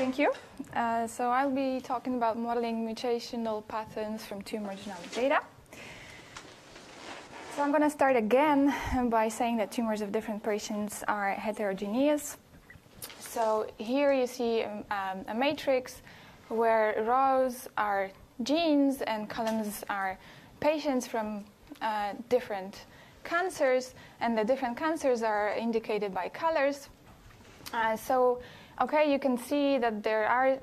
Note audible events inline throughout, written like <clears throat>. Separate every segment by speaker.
Speaker 1: Thank you. Uh, so I'll be talking about modeling mutational patterns from tumor genomic data. So I'm going to start again by saying that tumors of different patients are heterogeneous. So here you see um, a matrix where rows are genes and columns are patients from uh, different cancers, and the different cancers are indicated by colors. Uh, so, okay, you can see that there are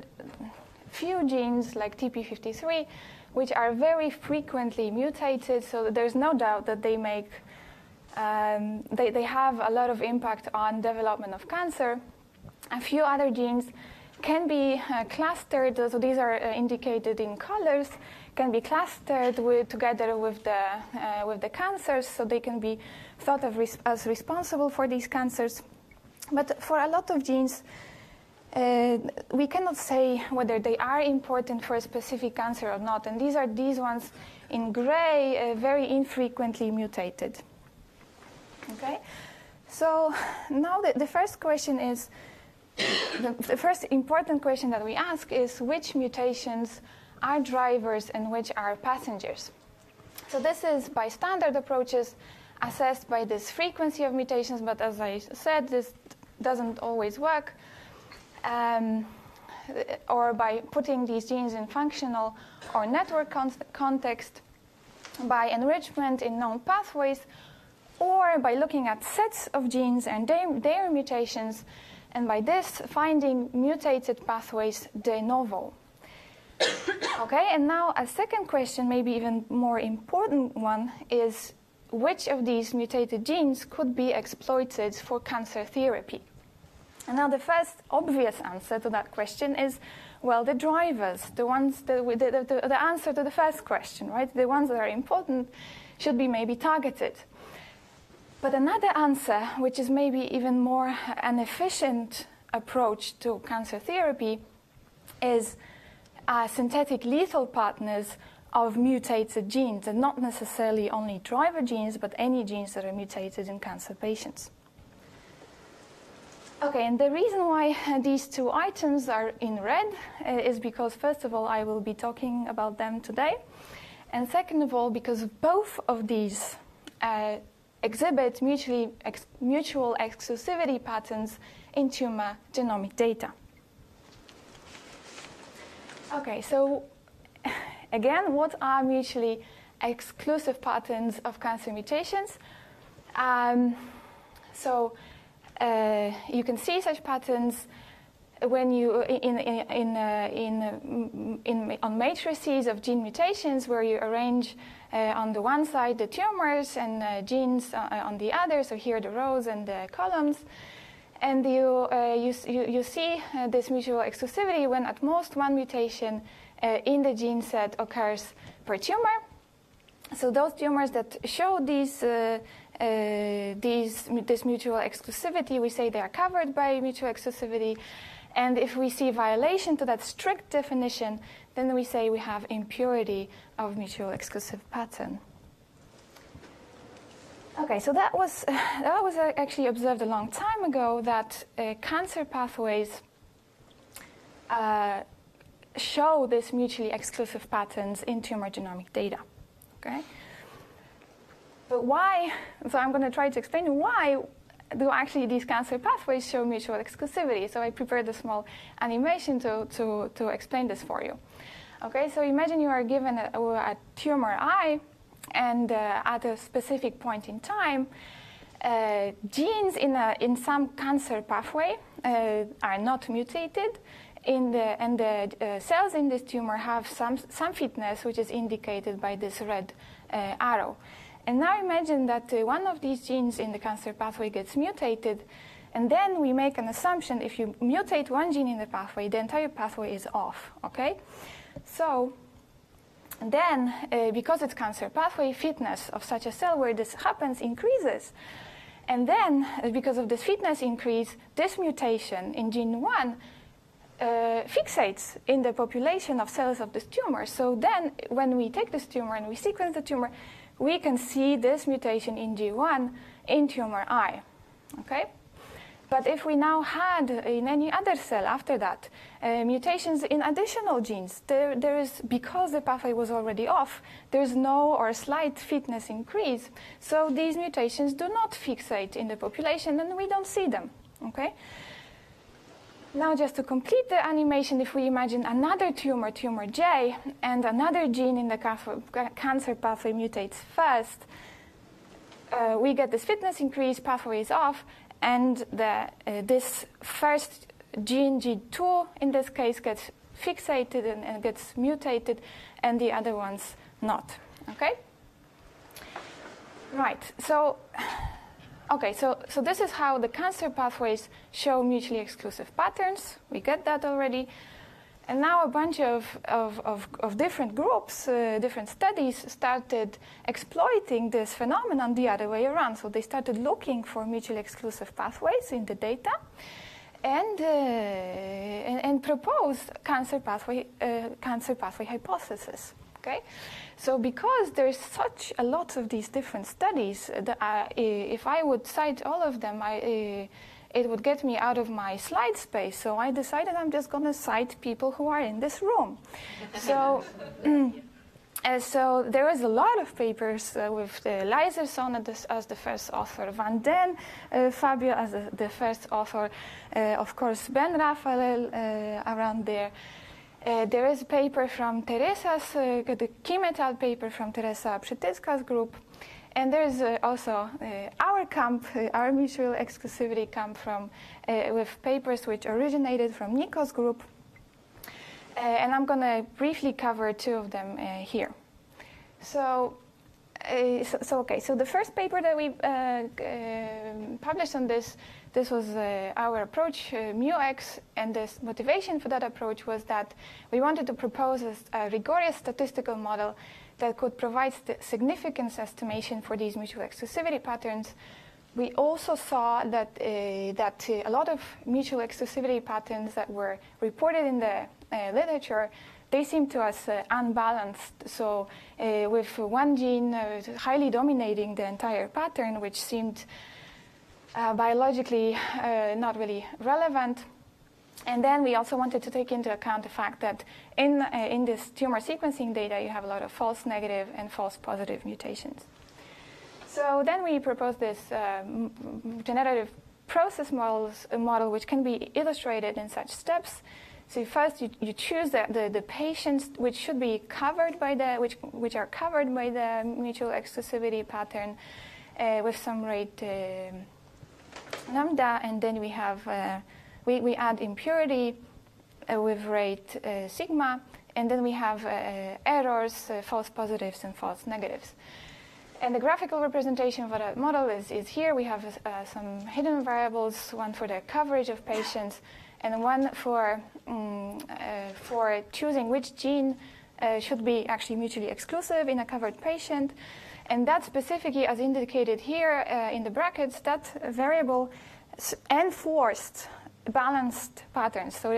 Speaker 1: few genes like TP53 which are very frequently mutated, so there's no doubt that they make um, they, they have a lot of impact on development of cancer. A few other genes can be uh, clustered, so these are uh, indicated in colors, can be clustered with, together with the, uh, with the cancers, so they can be thought of res- as responsible for these cancers. But for a lot of genes, uh, we cannot say whether they are important for a specific cancer or not. And these are these ones in gray, uh, very infrequently mutated. Okay? So now the, the first question is the, the first important question that we ask is which mutations are drivers and which are passengers. So this is by standard approaches assessed by this frequency of mutations, but as I said, this doesn't always work um, or by putting these genes in functional or network con- context, by enrichment in known pathways, or by looking at sets of genes and their, their mutations, and by this finding mutated pathways de novo. <coughs> okay, and now a second question, maybe even more important one, is which of these mutated genes could be exploited for cancer therapy? And now the first obvious answer to that question is, well, the drivers, the ones that we, the, the, the answer to the first question, right? The ones that are important should be maybe targeted. But another answer, which is maybe even more an efficient approach to cancer therapy, is uh, synthetic lethal partners of mutated genes, and not necessarily only driver genes, but any genes that are mutated in cancer patients. Okay, and the reason why <laughs> these two items are in red uh, is because, first of all, I will be talking about them today. And second of all, because both of these uh, exhibit mutually ex- mutual exclusivity patterns in tumor genomic data. Okay, so <laughs> again, what are mutually exclusive patterns of cancer mutations? Um, so uh, you can see such patterns when you in in in, uh, in, in, on matrices of gene mutations where you arrange uh, on the one side the tumors and uh, genes uh, on the other. So here the rows and the columns, and you uh, you, you, you see this mutual exclusivity when at most one mutation in the gene set occurs per tumor. So those tumors that show these these, this mutual exclusivity, we say they are covered by mutual exclusivity. And if we see violation to that strict definition, then we say we have impurity of mutual exclusive pattern. Okay, so that was <laughs> that was actually observed a long time ago that uh, cancer pathways uh, show these mutually exclusive patterns in tumor genomic data. Okay. But why? So I'm going to try to explain why do actually these cancer pathways show mutual exclusivity. So I prepared a small animation to, to, to explain this for you. Okay, so imagine you are given a, a tumor eye, and uh, at a specific point in time, uh, genes in, a, in some cancer pathway uh, are not mutated, in the, and the uh, cells in this tumor have some, some fitness, which is indicated by this red uh, arrow. And now imagine that uh, one of these genes in the cancer pathway gets mutated, and then we make an assumption if you mutate one gene in the pathway, the entire pathway is off, okay? So then, uh, because it's cancer pathway, fitness of such a cell where this happens increases. And then, uh, because of this fitness increase, this mutation in gene 1 uh, fixates in the population of cells of this tumor. So then, when we take this tumor and we sequence the tumor, we can see this mutation in G1 in tumor I. Okay? But if we now had in any other cell after that uh, mutations in additional genes, there, there is, because the pathway was already off, there's no or slight fitness increase. So these mutations do not fixate in the population and we don't see them. Okay? Now, just to complete the animation, if we imagine another tumor, tumor J, and another gene in the cancer pathway mutates first, uh, we get this fitness increase, pathway is off, and the, uh, this first gene, G2 in this case, gets fixated and, and gets mutated, and the other ones not. Okay? Right, so Okay, so, so this is how the cancer pathways show mutually exclusive patterns. We get that already. And now a bunch of, of, of, of different groups, uh, different studies started exploiting this phenomenon the other way around. So they started looking for mutually exclusive pathways in the data and, uh, and, and, proposed cancer pathway, uh, cancer pathway hypothesis. Okay? So because there's such a lot of these different studies, that uh, if I would cite all of them, I, uh, it would get me out of my slide space. So I decided I'm just going to cite people who are in this room. so. <laughs> Uh, so there is a lot of papers uh, with uh, Leiserson as, as, the first author, Vandin uh, Fabio as the, the first author, uh, of course Ben Raphael uh, around there. Uh, there is a paper from Teresa's, uh, the metal paper from Teresa Przytycka's group. And there's uh, also uh, our camp, uh, our mutual exclusivity camp from, uh, with papers which originated from Nico's group. and I'm going to briefly cover two of them here. So, so, so, okay, so the first paper that we published on this this was uh, our approach, uh, muex, and the motivation for that approach was that we wanted to propose a, a rigorous statistical model that could provide significance estimation for these mutual exclusivity patterns. We also saw that, uh, that uh, a lot of mutual exclusivity patterns that were reported in the uh, literature they seem to us uh, unbalanced. So, uh, with one gene uh, highly dominating the entire pattern, which seemed uh, biologically uh, not really relevant. And then we also wanted to take into account the fact that in, in this tumor sequencing data, you have a lot of false negative and false positive mutations. So then we proposed this generative process models, model which can be illustrated in such steps. So first you, you choose the, the, the, patients which should be covered by the, which, which are covered by the mutual exclusivity pattern uh, with some rate uh, lambda, and then we have uh, we, we add impurity uh, with rate uh, sigma, and then we have errors, false positives and false negatives. And the graphical representation of that model is, is here. We have uh, some hidden variables, one for the coverage of patients, and one for, um, for choosing which gene uh, should be actually mutually exclusive in a covered patient. And that specifically, as indicated here uh, in the brackets, that variable enforced balanced patterns. So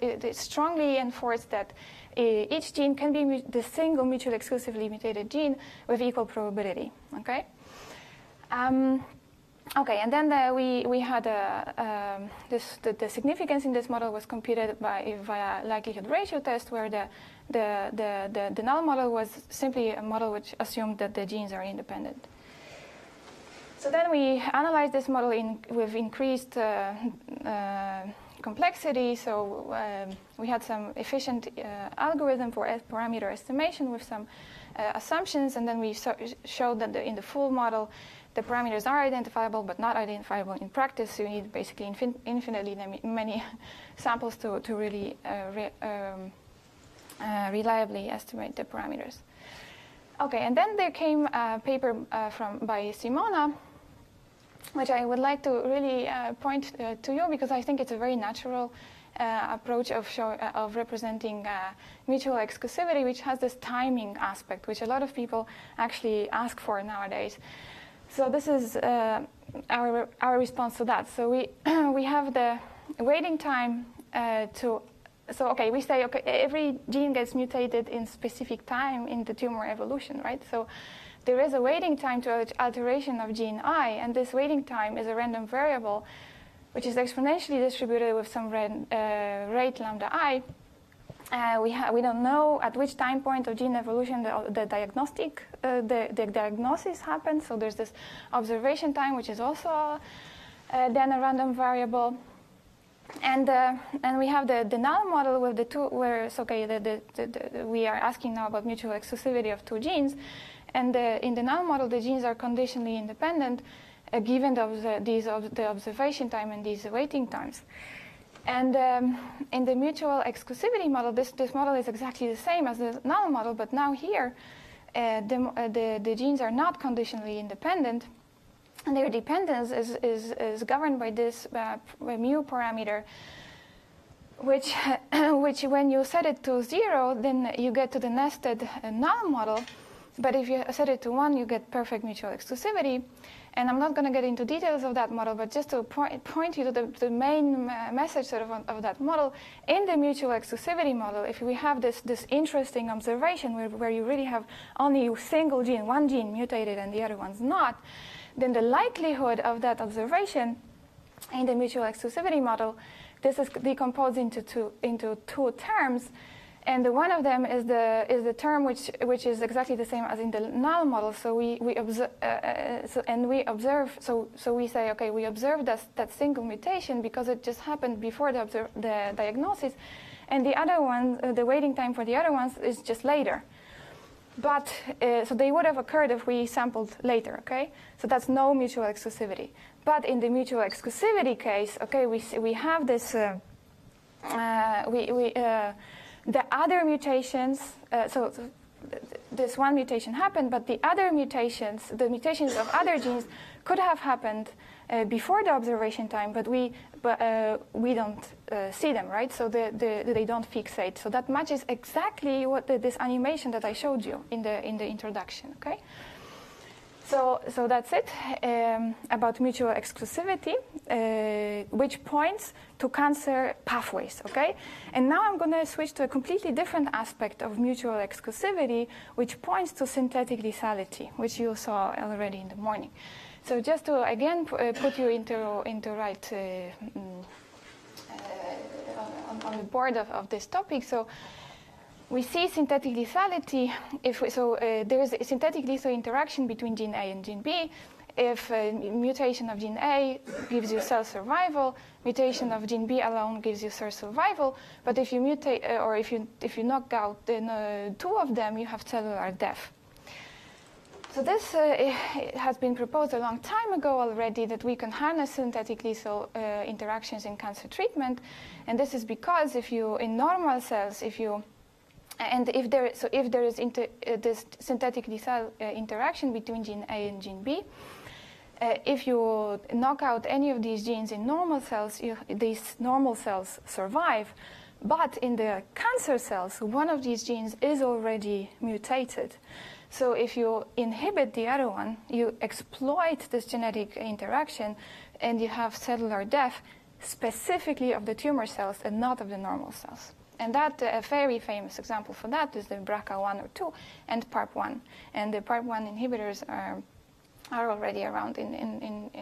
Speaker 1: it, it, strongly enforced that each gene can be the single mutually exclusively mutated gene with equal probability. Okay. Um, okay, and then the, we we had a, um, this the, the, significance in this model was computed by via likelihood ratio test, where the the, the, the, the null model was simply a model which assumed that the genes are independent. So then we analyzed this model in, with increased uh, uh, complexity. So um, we had some efficient uh, algorithm for parameter estimation with some uh, assumptions, and then we so showed that the, in the full model, the parameters are identifiable but not identifiable in practice. So you need basically infin infinitely many <laughs> samples to, to really uh, re um, uh, reliably estimate the parameters. Okay, and then there came a paper uh, from by Simona, which I would like to really uh, point uh, to you because I think it's a very natural uh, approach of, show, uh, of representing mutual exclusivity, which has this timing aspect, which a lot of people actually ask for nowadays. So this is our our response to that. So we <clears throat> we have the waiting time to so okay, we say okay, every gene gets mutated in specific time in the tumor evolution, right? So there is a waiting time to alteration of gene I, and this waiting time is a random variable which is exponentially distributed with some rate, uh, rate lambda i. Uh, we, we don't know at which time point of gene evolution the, the diagnostic uh, the, the diagnosis happens. So there's this observation time, which is also uh, then a random variable. And, uh, and we have the, the null model with the two, where it's okay, the, the, we are asking now about mutual exclusivity of two genes. And in the null model, the genes are conditionally independent uh, given the, these, the observation time and these waiting times. And um, in the mutual exclusivity model, this, this model is exactly the same as the null model, but now here, uh, the, uh, the, the, genes are not conditionally independent, and their dependence is, is, is governed by this uh, mu parameter, which, <coughs> which when you set it to zero, then you get to the nested uh, null model. But if you set it to one, you get perfect mutual exclusivity. And I'm not going to get into details of that model, but just to point, point you to the, the main message sort of, of that model, in the mutual exclusivity model, if we have this, this interesting observation where, where you really have only a single gene, one gene mutated and the other one's not, then the likelihood of that observation in the mutual exclusivity model, this is decomposed into two, into two terms and the one of them is the is the term which which is exactly the same as in the null model. So we we observe uh, uh, so, and we observe. So so we say okay, we observe that that single mutation because it just happened before the observe, the diagnosis, and the other one, uh, the waiting time for the other ones is just later. But uh, so they would have occurred if we sampled later. Okay, so that's no mutual exclusivity. But in the mutual exclusivity case, okay, we we have this. Uh, uh, we we the other mutations, uh, so, so this one mutation happened, but the other mutations, the mutations of other genes, could have happened uh, before the observation time, but we but, uh, we don't uh, see them, right? So the, the, they don't fixate. So that matches exactly what the, this animation that I showed you in the in the introduction. Okay. So, so that's it um, about mutual exclusivity, uh, which points to cancer pathways, okay? And now I'm going to switch to a completely different aspect of mutual exclusivity, which points to synthetic lethality, which you saw already in the morning. So just to, again, uh, put you into, into right uh, mm, uh, on, on, the board of, of this topic, so we see synthetic lethality if we, so uh, there's a synthetic lethal interaction between gene A and gene B. If a mutation of gene A gives you cell survival, mutation of gene B alone gives you cell survival. But if you mutate uh, or if you if you knock out then, uh, two of them, you have cellular death. So this uh, has been proposed a long time ago already that we can harness synthetic lethal uh, interactions in cancer treatment, and this is because if you in normal cells, if you and if there, so if there is inter, uh, this synthetic uh, interaction between gene A and gene B, uh, if you knock out any of these genes in normal cells, you, these normal cells survive. But in the cancer cells, one of these genes is already mutated. So if you inhibit the other one, you exploit this genetic interaction and you have cellular death specifically of the tumor cells and not of the normal cells. And that, uh, a very famous example for that is the BRCA1 or 2 and PARP1. And the PARP1 inhibitors are, are already around in, in, in uh,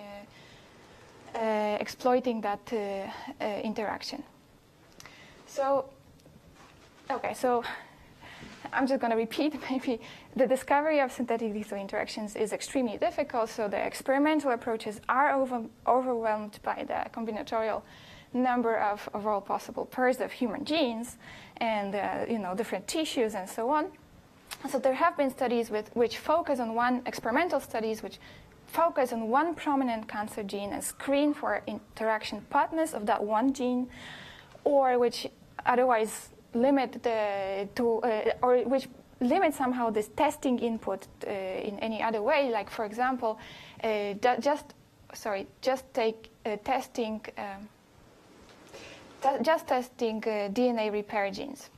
Speaker 1: uh, exploiting that uh, uh, interaction. So, okay, so <laughs> I'm just going to repeat <laughs> maybe the discovery of synthetic lethal interactions is extremely difficult. So the experimental approaches are over, overwhelmed by the combinatorial number of, all possible pairs of human genes and uh, you know different tissues and so on. So there have been studies with, which focus on one experimental studies which focus on one prominent cancer gene and screen for interaction partners of that one gene, or which otherwise limit the to uh, or which limit somehow this testing input uh, in any other way. Like for example, uh, just sorry, just take uh, testing. Um, just testing uh, DNA repair genes.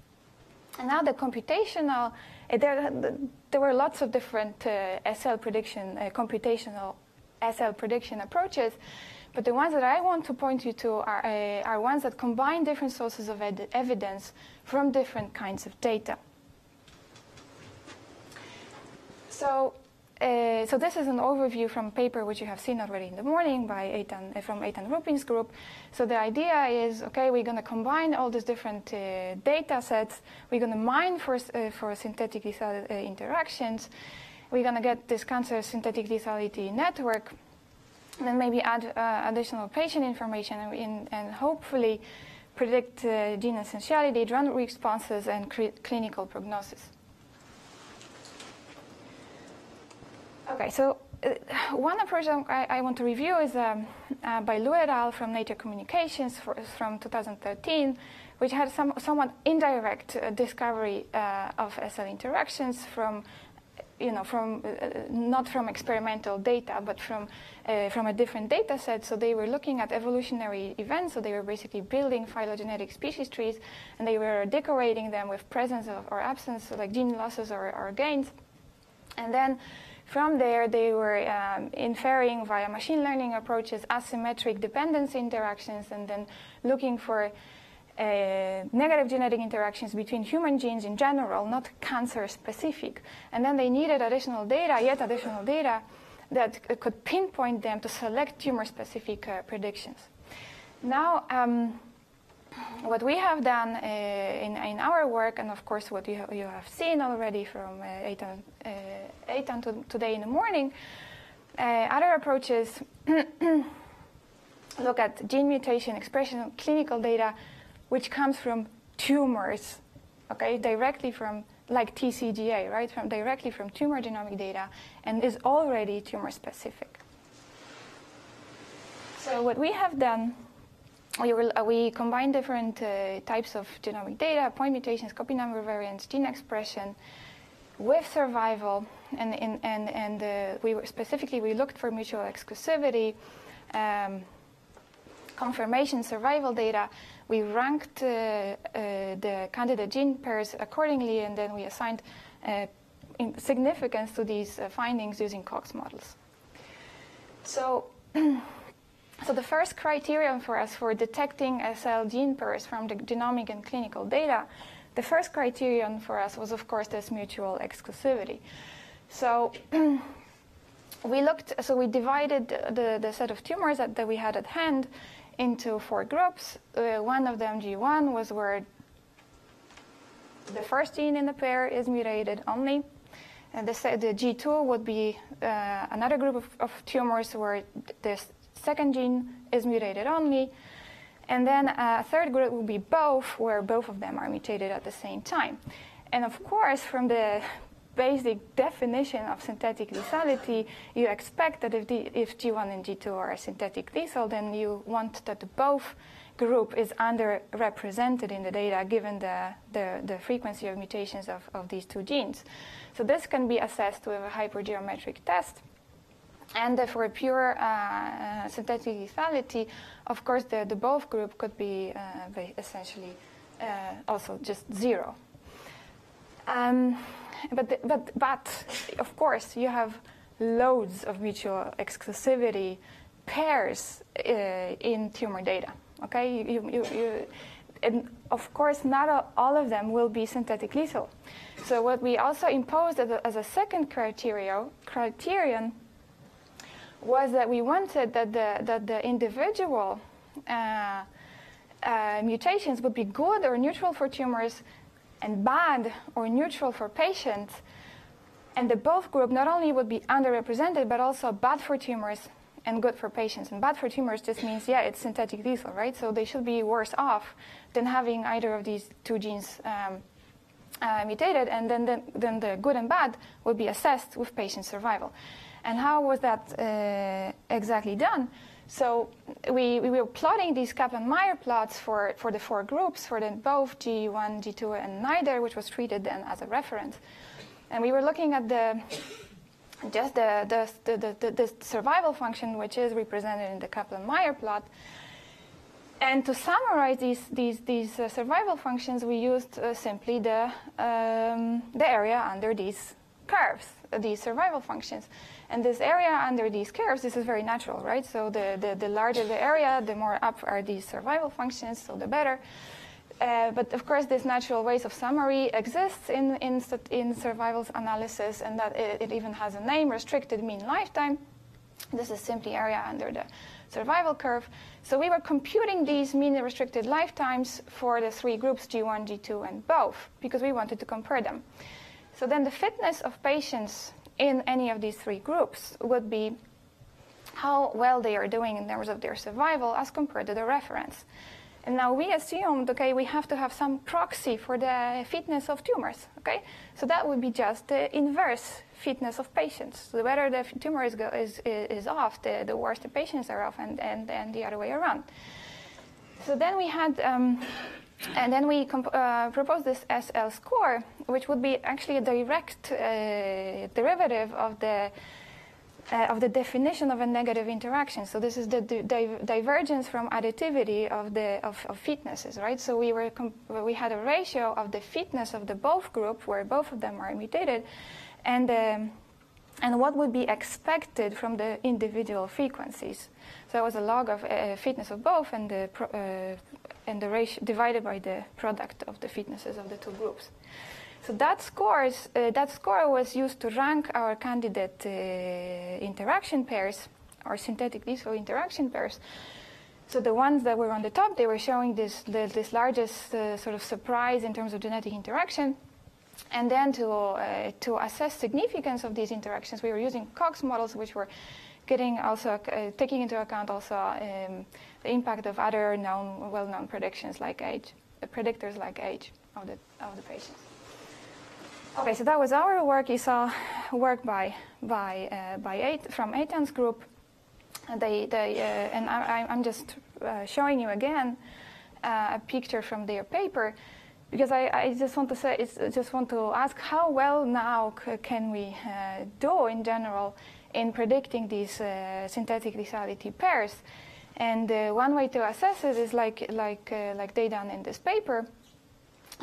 Speaker 1: And now the computational, uh, there, there were lots of different uh, SL prediction, computational SL prediction approaches, but the ones that I want to point you to are, uh, are ones that combine different sources of evidence from different kinds of data. So uh, so this is an overview from a paper which you have seen already in the morning by uh, from Eytan Ruppin's group. So the idea is, okay, we're going to combine all these different uh, data sets. We're going to mine for, uh, for synthetic lethality interactions. We're going to get this cancer synthetic lethality network. And then maybe add additional patient information and, and hopefully predict gene essentiality, drug responses, and clinical prognosis. Okay, so uh, one approach I, I, want to review is um, uh, by Lu et al. from Nature Communications for, from 2013, which had some somewhat indirect uh, discovery uh, of SL interactions from, you know, from uh, not from experimental data, but from uh, from a different data set. So they were looking at evolutionary events. So they were basically building phylogenetic species trees, and they were decorating them with presence of, or absence, so like gene losses or, or gains, and then from there, they were um, inferring via machine learning approaches asymmetric dependence interactions and then looking for uh, negative genetic interactions between human genes in general, not cancer specific. And then they needed additional data, yet additional data, that could pinpoint them to select tumor specific uh, predictions. Now, um, what we have done uh, in, in, our work, and of course what you, you have seen already from uh, Eytan, uh, Eytan to, today in the morning, other approaches <clears throat> look at gene mutation expression clinical data, which comes from tumors, okay, directly from like TCGA, right, from directly from tumor genomic data, and is already tumor specific. So what we have done will, uh, we combine different uh, types of genomic data, point mutations, copy number variants, gene expression, with survival, and and and, and uh, we specifically we looked for mutual exclusivity, um, confirmation, survival data. We ranked uh, uh, the candidate gene pairs accordingly, and then we assigned significance to these findings using Cox models. So. <clears throat> So the first criterion for us for detecting SL gene pairs from the genomic and clinical data, the first criterion for us was, of course, this mutual exclusivity. So <clears throat> we looked, so we divided the, the set of tumors that, that we had at hand into four groups. Uh, one of them, G1, was where the first gene in the pair is mutated only. And the, the G2 would be uh, another group of, of tumors where this second gene is mutated only. And then uh, a third group will be both, where both of them are mutated at the same time. And of course, from the basic definition of synthetic lethality, you expect that if, the, if G1 and G2 are synthetic lethal, then you want that both group is underrepresented in the data given the, the, the frequency of mutations of, of these two genes. So this can be assessed with a hypergeometric test. And for a pure uh, uh, synthetic lethality, of course, the, the both group could be uh, essentially also just zero. Um, but, the, but, but, of course, you have loads of mutual exclusivity pairs uh, in tumor data. Okay, you, you, you, and of course, not all of them will be synthetic lethal. So what we also imposed as a, as a second criteria, criterion was that we wanted that the, that the individual uh, uh, mutations would be good or neutral for tumors and bad or neutral for patients. And the both group not only would be underrepresented, but also bad for tumors and good for patients. And bad for tumors just means, yeah, it's synthetic lethal, right? So they should be worse off than having either of these two genes um, uh, mutated. And then, then, then the good and bad would be assessed with patient survival. And how was that uh, exactly done? So we, we were plotting these Kaplan-Meier plots for, for the four groups, for the both G1, G2, and neither, which was treated then as a reference. And we were looking at the just the, the, the, the, the survival function, which is represented in the Kaplan-Meier plot. And to summarize these, these, these uh, survival functions, we used uh, simply the, um, the area under these curves, these survival functions. And this area under these curves, this is very natural, right? So the, the, the larger the area, the more up are these survival functions, so the better. Uh, but of course, this natural ways of summary exists in, in, in survival analysis, and that it, it, even has a name, restricted mean lifetime. This is simply area under the survival curve. So we were computing these mean restricted lifetimes for the three groups, G1, G2, and both, because we wanted to compare them. So then the fitness of patients in any of these three groups would be how well they are doing in terms of their survival as compared to the reference. And now we assumed, okay, we have to have some proxy for the fitness of tumors, okay? So that would be just the inverse fitness of patients. So the better the tumor is, go, is, is off, the, the worse the patients are off, and, and, and the other way around. So then we had, um, and then we uh, proposed this SL score, which would be actually a direct uh, derivative of the uh, of the definition of a negative interaction. So this is the di- divergence from additivity of the of, of, fitnesses, right? So we were we had a ratio of the fitness of the both group where both of them are mutated, and um, and what would be expected from the individual frequencies. So it was a log of uh, fitness of both and the pro- uh, and the ratio divided by the product of the fitnesses of the two groups. So that, scores, uh, that score was used to rank our candidate uh, interaction pairs, or synthetic lethal interaction pairs. So the ones that were on the top, they were showing this, the, this largest uh, sort of surprise in terms of genetic interaction. And then to, uh, to assess significance of these interactions, we were using Cox models, which were getting also uh, taking into account also um, the impact of other known, well-known predictions like age, uh, predictors like age of the, of the patients. Okay, so that was our work. You saw work by by uh, by eight from Eytan's group. They they uh, and I, am just uh, showing you again a picture from their paper because I, I just want to say just want to ask how well now can we uh, do in general in predicting these uh, synthetic lethality pairs. And one way to assess it is like like like they done in this paper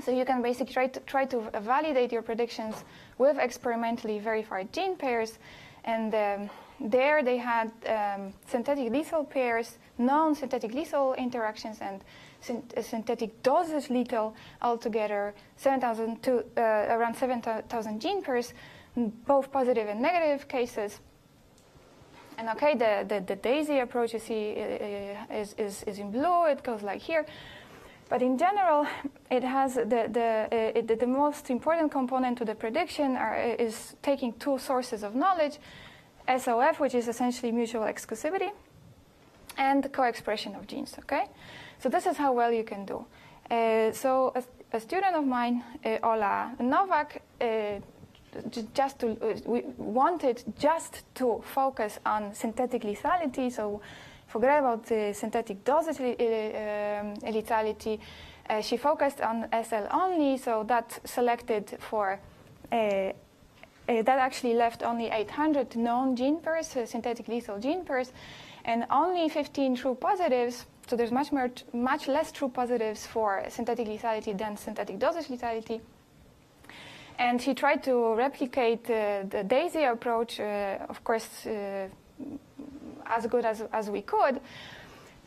Speaker 1: so you can basically try to, try to validate your predictions with experimentally verified gene pairs. And um, there they had um, synthetic lethal pairs, non-synthetic lethal interactions, and uh, synthetic dosage lethal altogether, 7, to, uh, around 7,000 gene pairs, both positive and negative cases. And okay, the, the, the DAISY approach you see uh, is, is, is in blue, it goes like here. But in general, it has the, the, uh, it, the most important component to the prediction are, uh, is taking two sources of knowledge, SOF, which is essentially mutual exclusivity, and co-expression of genes, okay? So this is how well you can do. Uh, so a, a, student of mine, uh, Ola Novak, uh, just to, uh, we wanted just to focus on synthetic lethality, so forget about the synthetic dosage um, lethality. Uh, she focused on SL only, so that selected for uh, uh, that actually left only 800 known gene pairs, uh, synthetic lethal gene pairs, and only 15 true positives. So there's much more, much less true positives for synthetic lethality than synthetic dosage lethality. And he tried to replicate uh, the DAISY approach, uh, of course as good as, as we could.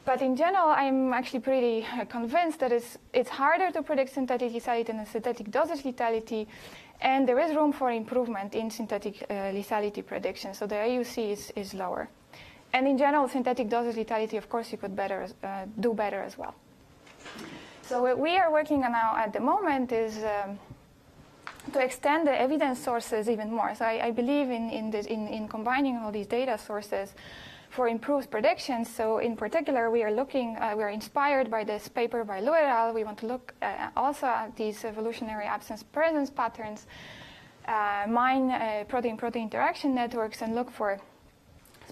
Speaker 1: But in general, I'm actually pretty uh, convinced that it's, it's harder to predict synthetic lethality than synthetic dosage lethality, and there is room for improvement in synthetic uh, lethality prediction. So the AUC is, is lower. And in general, synthetic dosage lethality, of course, you could better, uh, do better as well. So what we are working on now at the moment is um, to extend the evidence sources even more. So I, I believe in, in, this, in, in combining all these data sources for improved predictions. So in particular, we are looking, uh, we are inspired by this paper by Lu et al. We want to look uh, also at these evolutionary absence-presence patterns, uh, mine protein-protein uh, interaction networks, and look for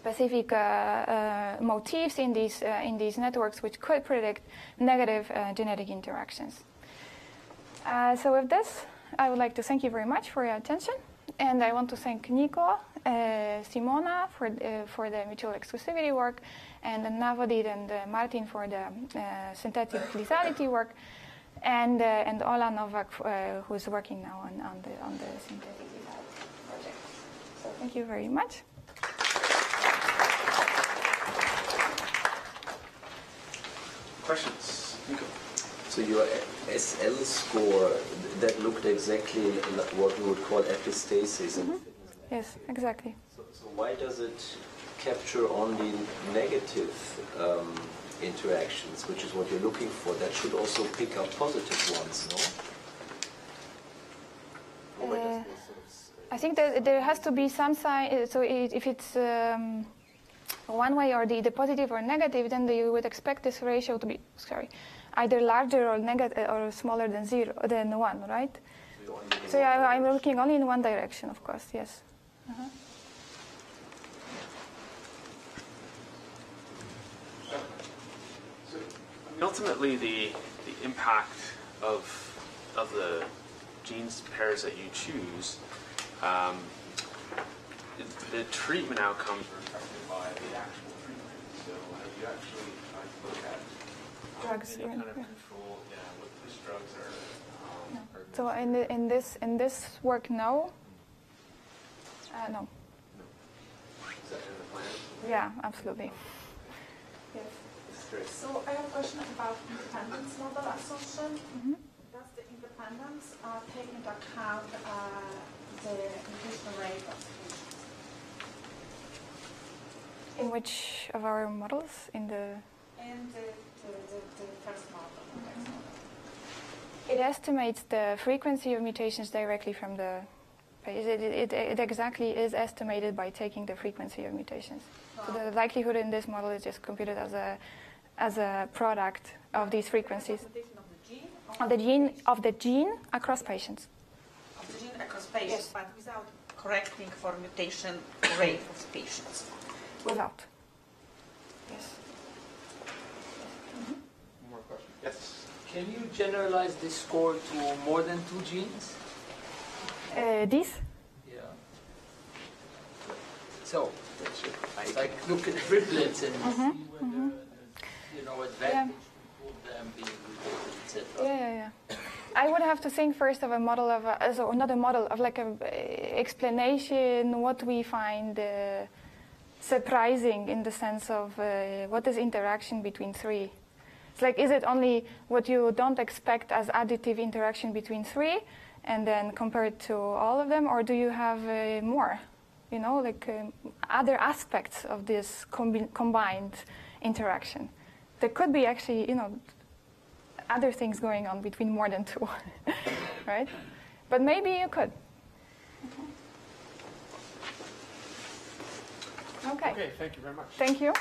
Speaker 1: specific uh, uh, motifs in these, in these networks which could predict negative genetic interactions. so with this, I would like to thank you very much for your attention. And I want to thank Nico uh, Simona for, uh, for the mutual exclusivity work, and Navodit and uh, Martin for the synthetic lethality work, and, and Ola Novak, who's working now on, on, the, on the synthetic lethality project. So thank you very much.
Speaker 2: Questions? Nico. So your SL score that looked exactly like what we would call epistasis. in fitness.
Speaker 1: Yes, exactly.
Speaker 2: So, so why does it capture only negative um, interactions, which is what you're looking for? That should also pick up positive ones, no? Or
Speaker 1: Uh,
Speaker 2: this sort of s-
Speaker 1: I think that there has to be some sign. uh, So it, if it's um, one way or the, the positive or negative, then you would expect this ratio to be sorry, either larger or negative or smaller than zero than one, right? So yeah, I'm looking only in one direction, of course. Yes.
Speaker 3: I mean, ultimately, the the impact of of the genes pairs that you choose, um, the, the treatment outcomes are affected by the actual treatment. So, have you actually tried to look at
Speaker 1: Drugs,
Speaker 3: any kind of
Speaker 1: yeah.
Speaker 3: control? Yeah, what which drugs are? Um, are
Speaker 1: So in the, in this in this work, no. Uh, no.
Speaker 2: Is that in the plan?
Speaker 1: Yeah, absolutely. Yes.
Speaker 4: So I have a question about independence model assumption.
Speaker 1: Mm-hmm.
Speaker 4: Does the independence uh, take into account uh, the mutation rate of patients?
Speaker 1: In which of our models? In the
Speaker 4: In the, the, the, the first model, next model.
Speaker 1: It estimates the frequency of mutations directly from the. It, it, it exactly is estimated by taking the frequency of mutations. So the likelihood in this model is just computed as a as a product of these frequencies
Speaker 4: of the gene
Speaker 1: of the gene of the gene across patients.
Speaker 4: of the gene across patients,
Speaker 1: Yes.
Speaker 4: but without correcting for mutation rate of patients.
Speaker 1: Without. Yes.
Speaker 3: more questions? Yes.
Speaker 5: Can you generalize this score to more than two genes?
Speaker 1: Uh, these?
Speaker 5: Yeah. So, it's like look at triplets and see whether there's, you know, advantage to both them being related, etc.
Speaker 1: Yeah, yeah, yeah. I would have to think first of a model of a, as a, another model of like a uh, explanation what we find uh, surprising in the sense of uh, what is interaction between three. It's like is it only what you don't expect as additive interaction between three, and then compared to all of them, or do you have uh, more? You know, like um, other aspects of this combi- combined interaction. There could be actually, you know, other things going on between more than two, <laughs> right? But maybe you could. Okay.
Speaker 3: Okay. Thank you very much.
Speaker 1: Thank you.